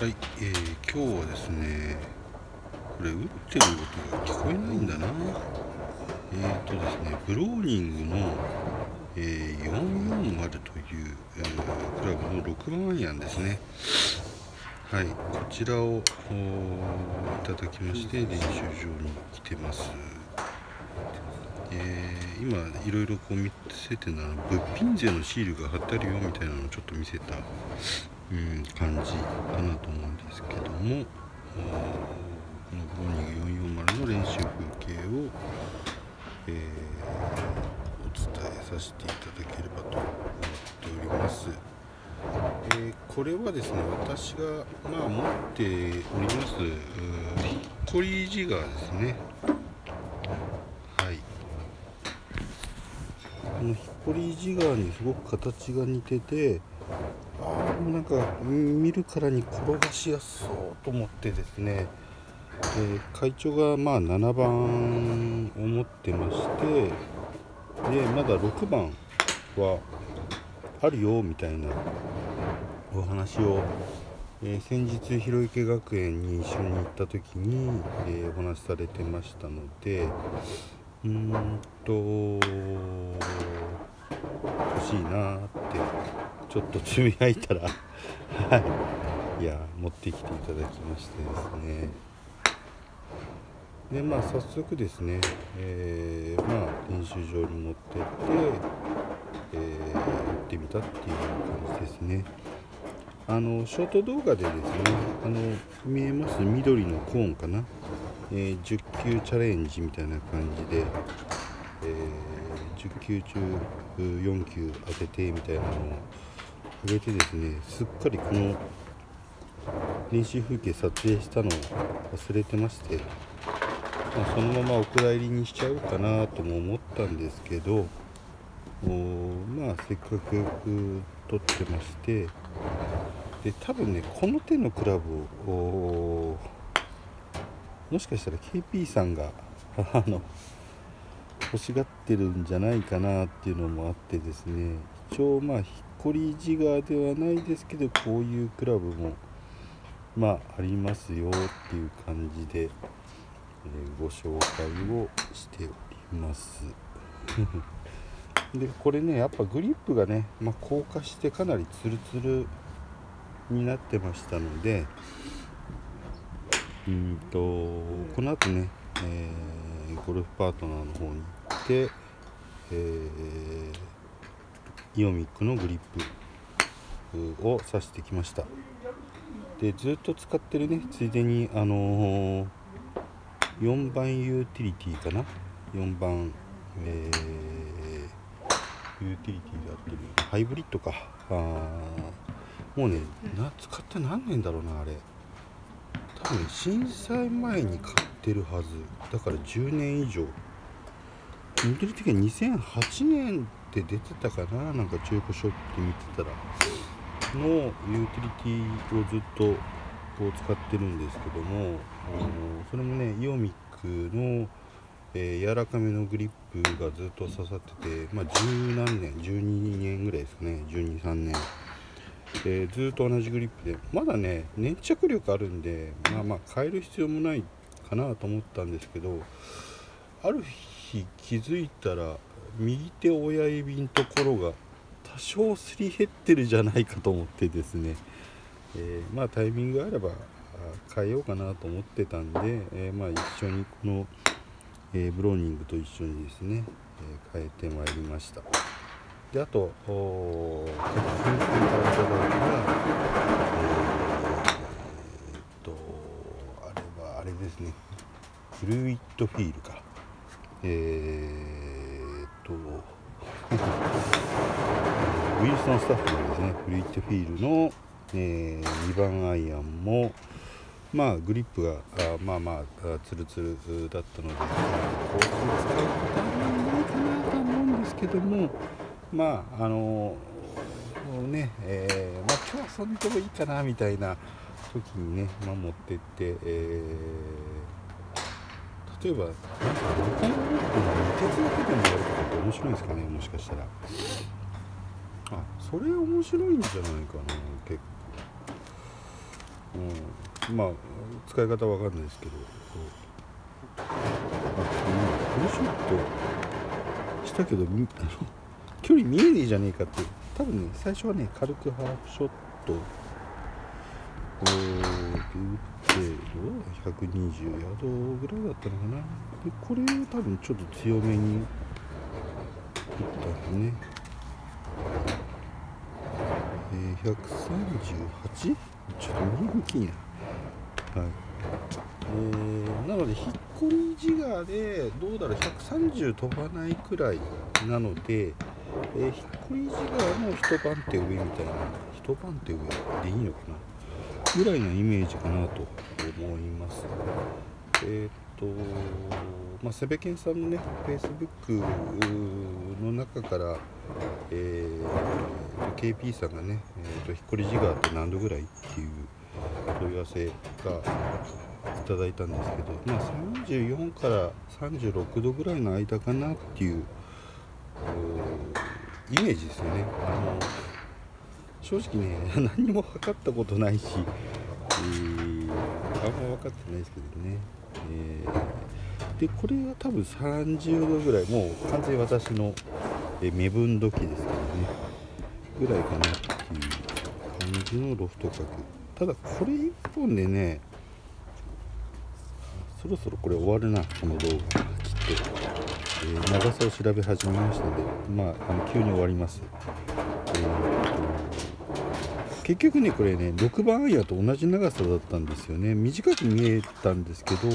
はい、えー、今日はですねこれ打ってる音が聞こえないんだな。えーとですねブローニングの、えー、440という、えー、クラブの6番アイアンですね。はいこちらをいただきまして練習場に来てます。えー、今いろいろこう見せてな物品税のシールが貼ってあるよみたいなのをちょっと見せた、うん、感じかなと思うんですけどもこのボーニング440の練習風景を、えー、お伝えさせていただければと思っております。えー、これはですね私が、まあ、持っておりますヒッコリージガーですねはいこのヒッコリージガーにすごく形が似ててあもなんか見るからに転がしやすそうと思ってですね、え会長がまあ7番を持ってましてでまだ6番はあるよみたいなお話を、えー、先日広池学園に一緒に行った時に、えー、お話しされてましたのでうーんと欲しいなってちょっとつぶやいたら はい。いや持ってきていただきましてですね。でまあ早速ですね、えー、まあ練習場に持ってって、えー、やってみたっていう感じですね。あのショート動画でですねあの見えます？緑のコーンかな？えー、10球チャレンジみたいな感じで、えー、10球中4球当ててみたいなのを上げてですねすっかりこの練習風景撮影したのを忘れてまして、まあ、そのままお蔵入りにしちゃおうかなとも思ったんですけどまあせっかく撮ってましてで多分ねこの手のクラブをもしかしたら KP さんがあの欲しがってるんじゃないかなっていうのもあってですね。一応まあヒッコリージガーではないですけどこういうクラブもまあありますよっていう感じで、えー、ご紹介をしております。でこれねやっぱグリップがね、まあ、硬化してかなりツルツルになってましたのでうんとこの後ね、えー、ゴルフパートナーの方にて、えー、イオミックのグリップをさしてきました。でずっと使ってるね。ついでにあのー、4番ユーティリティかな？4番、えー、ユーティリティであってる。ハイブリッドか。あもうねな使って何年だろうなあれ。多分震災前に買ってるはず。だから10年以上。モデル的に2008年って出てたかななんか中古ショップで見てたら。のユーティリティをずっとこう使ってるんですけどもあのそれもねイオミックの、えー、柔らかめのグリップがずっと刺さっててまあ十何年12年ぐらいですかね123年。でずっと同じグリップでまだね粘着力あるんでまあまあ変える必要もないかなと思ったんですけどある日気づいたら右手親指のところが多少すり減ってるじゃないかと思ってですね、えー、まあタイミングがあれば変えようかなと思ってたんで、えー、まあ一緒にこの、えー、ブローニングと一緒にですね、え変えてまいりました。であと先生からいただいた、えー、っとあれはあれですねフルイットフィールかえー、っと ウィルソンスタッフのですねフルイットフィールの、えー、2番アイアンもまあグリップがあまあまあツルツルだったので、こう使ったらないかなと思うんですけどもまああのねえー、まあ、今日遊んでもいいかなみたいな時にね、まあ、持ってって、えー、例えばなんか旅行のって鉄だけでもやるとかって面白いんですかねもしかしたら。あそれ面白いんじゃないかな結構。うん、まあ使い方わかんないですけど。あ、フルショットしたけどあの 距離見えねえじゃねえかって多分ね最初はね軽くハーフショット。打ってどう120ヤードぐらいだったのかな？でこれを多分ちょっと強めに打ったのね。えー、138? ちょっと見にくいな。はい。えー、なのでひっこりジガーでどうだろう？130飛ばないくらいなので、えー、ひっこりジガーの一番手上みたいな。一番手上でいいのかな？ぐらいのイメージかなと思いますえっ、とまあセベケンさんのねフェイスブックの中からえー、KP さんがね、えーと、ひっこりジガーって何度ぐらいっていう問い合わせがいただいたんですけど、まあ、34から36度ぐらいの間かなっていうイメージですよね。あの正直ね 何も測ったことないし、えー、あんま分かってないですけどね。えー、でこれは多分30度ぐらいもう完全に私のえ目分時ですけどねぐらいかなっていう感じのロフト角。ただこれ1本でねそろそろこれ終わるなこの動画きっと、えー、長さを調べ始めましたのでまああの急に終わります、えー、結局ねこれね6番アイアンと同じ長さだったんですよね。短く見えたんですけど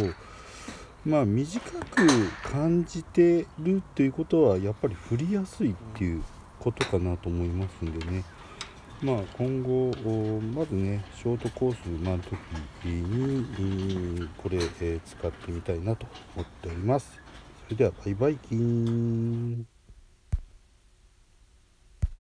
まあ短く感じてるっていうことはやっぱり振りやすいっていうことかなと思いますんでね。まあ今後まずねショートコース回る時にこれ、使ってみたいなと思っております。それではバイバイキーン。